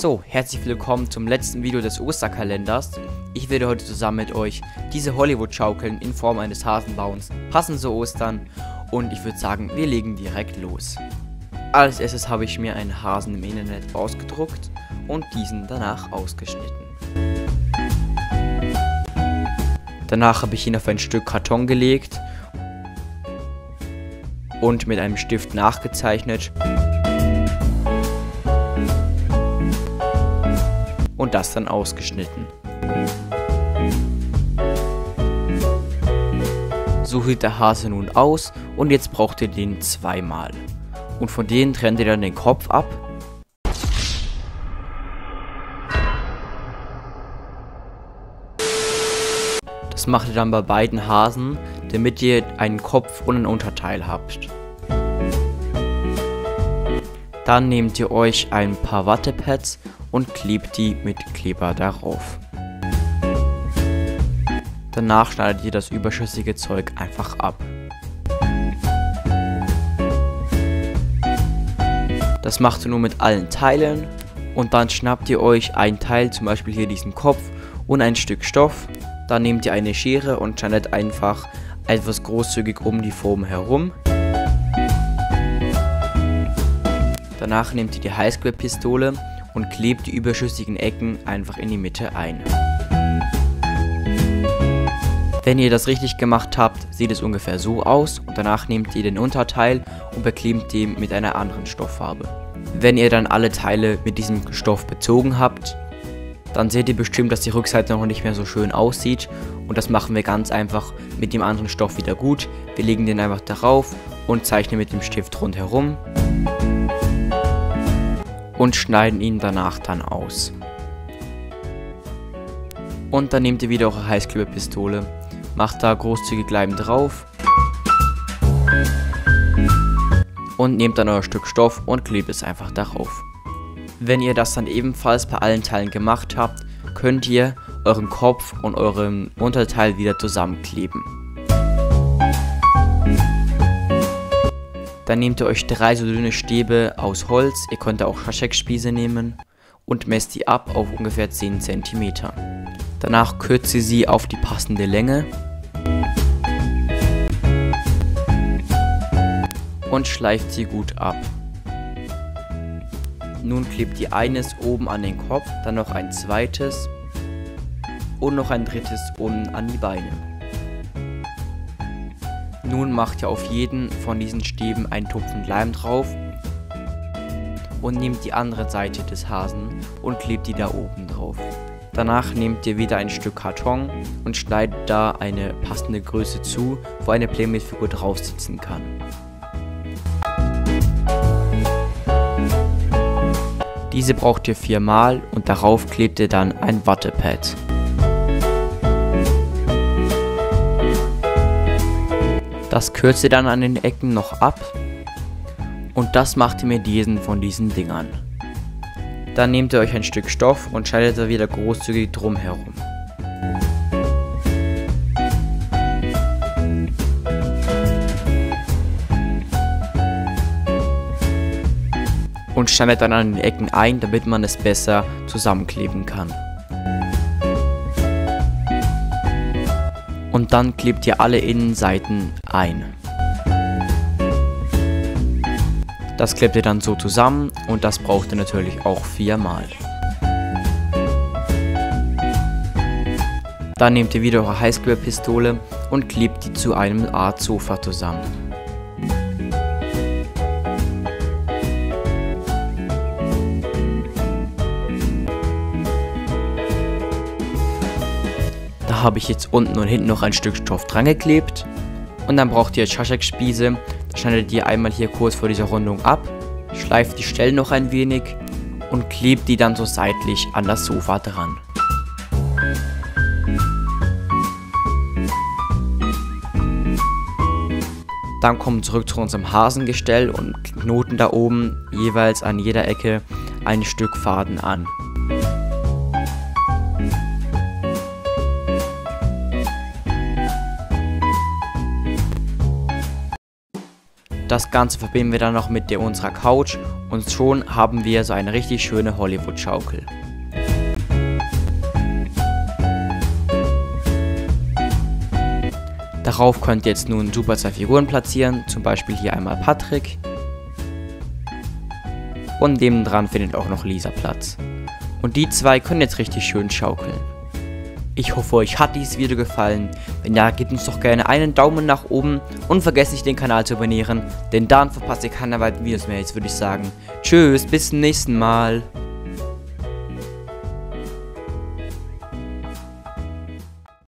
So, herzlich willkommen zum letzten Video des Osterkalenders. Ich werde heute zusammen mit euch diese Hollywood-Schaukeln in Form eines Hasen bauen, passend zu Ostern. Und ich würde sagen, wir legen direkt los. Als erstes habe ich mir einen Hasen im Internet ausgedruckt und diesen danach ausgeschnitten. Danach habe ich ihn auf ein Stück Karton gelegt und mit einem Stift nachgezeichnet. Und das dann ausgeschnitten. So sieht der Hase nun aus und jetzt braucht ihr den zweimal. Und von denen trennt ihr dann den Kopf ab. Das macht ihr dann bei beiden Hasen, damit ihr einen Kopf und ein Unterteil habt. Dann nehmt ihr euch ein paar Wattepads und klebt die mit Kleber darauf. Danach schneidet ihr das überschüssige Zeug einfach ab. Das macht ihr nur mit allen Teilen und dann schnappt ihr euch ein Teil, zum Beispiel hier diesen Kopf und ein Stück Stoff. Dann nehmt ihr eine Schere und schneidet einfach etwas großzügig um die Form herum. Danach nehmt ihr die Highsquare-Pistole und klebt die überschüssigen Ecken einfach in die Mitte ein. Wenn ihr das richtig gemacht habt, sieht es ungefähr so aus und danach nehmt ihr den Unterteil und beklebt den mit einer anderen Stofffarbe. Wenn ihr dann alle Teile mit diesem Stoff bezogen habt, dann seht ihr bestimmt, dass die Rückseite noch nicht mehr so schön aussieht und das machen wir ganz einfach mit dem anderen Stoff wieder gut. Wir legen den einfach darauf und zeichnen mit dem Stift rundherum und schneiden ihn danach dann aus. Und dann nehmt ihr wieder eure Heißklebepistole, macht da großzügig Leim drauf und nehmt dann euer Stück Stoff und klebt es einfach darauf. Wenn ihr das dann ebenfalls bei allen Teilen gemacht habt, könnt ihr euren Kopf und euren Unterteil wieder zusammenkleben. Dann nehmt ihr euch drei so dünne Stäbe aus Holz, ihr könnt auch Haschek-Spieße nehmen und messt die ab auf ungefähr 10 cm. Danach kürzt ihr sie auf die passende Länge und schleift sie gut ab. Nun klebt ihr eines oben an den Kopf, dann noch ein zweites und noch ein drittes unten an die Beine. Nun macht ihr auf jeden von diesen Stäben einen Tupfen Leim drauf und nehmt die andere Seite des Hasen und klebt die da oben drauf. Danach nehmt ihr wieder ein Stück Karton und schneidet da eine passende Größe zu, wo eine Playmate-Figur drauf sitzen kann. Diese braucht ihr viermal und darauf klebt ihr dann ein Wattepad. Das kürzt ihr dann an den Ecken noch ab. Und das macht ihr mit diesen von diesen Dingern. Dann nehmt ihr euch ein Stück Stoff und schneidet da wieder großzügig drum herum. Und schneidet dann an den Ecken ein, damit man es besser zusammenkleben kann. Dann klebt ihr alle Innenseiten ein. Das klebt ihr dann so zusammen und das braucht ihr natürlich auch viermal. Dann nehmt ihr wieder eure Highsquare-Pistole und klebt die zu einem Art Sofa zusammen. Habe ich jetzt unten und hinten noch ein Stück Stoff dran geklebt. Und dann braucht ihr Schaschek-Spieße. Da schneidet ihr einmal hier kurz vor dieser Rundung ab, schleift die Stellen noch ein wenig und klebt die dann so seitlich an das Sofa dran. Dann kommen zurück zu unserem Hasengestell und knoten da oben jeweils an jeder Ecke ein Stück Faden an. Das Ganze verbinden wir dann noch mit unserer Couch und schon haben wir so eine richtig schöne Hollywood-Schaukel. Darauf könnt ihr jetzt nun super zwei Figuren platzieren, zum Beispiel hier einmal Patrick. Und nebendran findet auch noch Lisa Platz. Und die zwei können jetzt richtig schön schaukeln. Ich hoffe, euch hat dieses Video gefallen. Wenn ja, gebt uns doch gerne einen Daumen nach oben und vergesst nicht den Kanal zu abonnieren, denn dann verpasst ihr keine weiteren Videos mehr. Jetzt würde ich sagen, tschüss, bis zum nächsten Mal.